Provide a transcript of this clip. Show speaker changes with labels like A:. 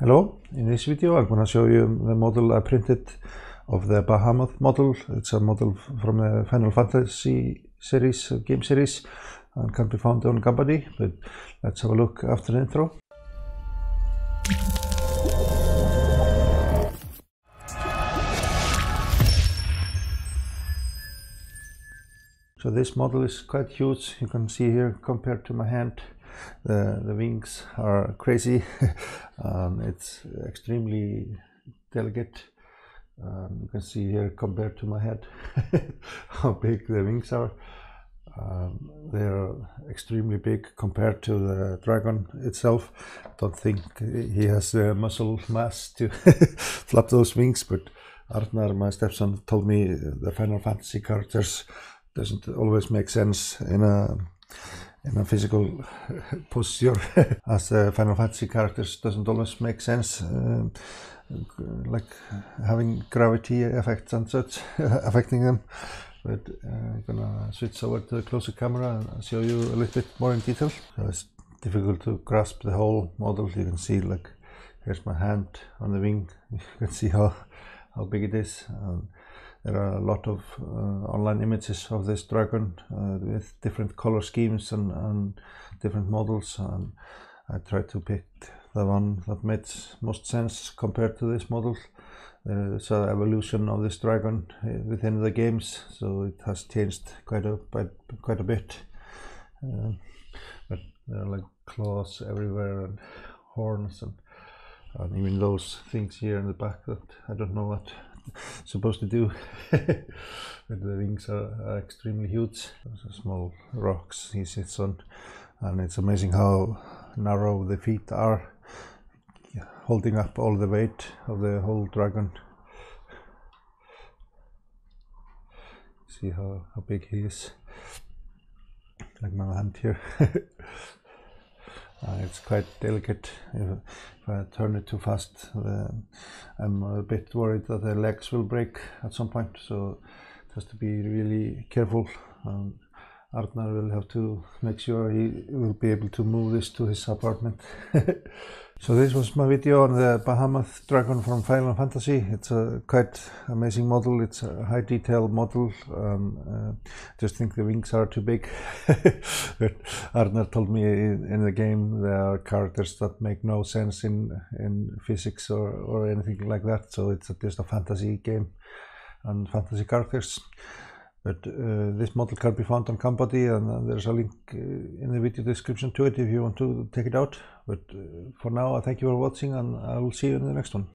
A: Hello, in this video I'm going to show you the model I printed of the Bahamut model. It's a model from the Final Fantasy series, uh, game series, and can be found on Gambody, but let's have a look after the intro. So this model is quite huge, you can see here compared to my hand the, the wings are crazy. Um, it's extremely delicate. Um, you can see here compared to my head how big the wings are. Um, they're extremely big compared to the dragon itself. Don't think he has the muscle mass to flap those wings but Arnar, my stepson, told me the Final Fantasy characters doesn't always make sense in a physical posture as the Final Fantasy characters doesn't always make sense um, like having gravity effects and such affecting them. But uh, I'm gonna switch over to the closer camera and show you a little bit more in detail. So it's difficult to grasp the whole model. You can see like here's my hand on the wing. You can see how how big it is. Um, there are a lot of uh, online images of this dragon uh, with different color schemes and, and, different models and I tried to pick the one that made most sense compared to this model. There is an evolution of this dragon uh, within the games so it has changed quite a, quite a bit. Uh, but there are like claws everywhere and horns and, and even those things here in the back that I don't know what supposed to do. but the wings are, are extremely huge. Small rocks he sits on, and it's amazing how narrow the feet are, holding up all the weight of the whole dragon. See how, how big he is, like my hand here. Uh, it's quite delicate. If, if, I turn it too fast, uh, I'm a bit worried that the legs will break at some point. So has to be really careful. Um, Arnar will have to make sure he will be able to move this to his apartment. So this was my video on the Bahamut Dragon from Final Fantasy. It's a quite amazing model. It's a high detail model. Um, uh, just think the wings are too big. but Arnar told me in the game there are characters that make no sense in in physics or, or anything like that. So it's just a fantasy game and fantasy characters. Uh, this model can be found on GambaDy and uh, there's a link uh, in the video description to it if you want to take it out. But for now, I thank you for watching and I will see you in the next one.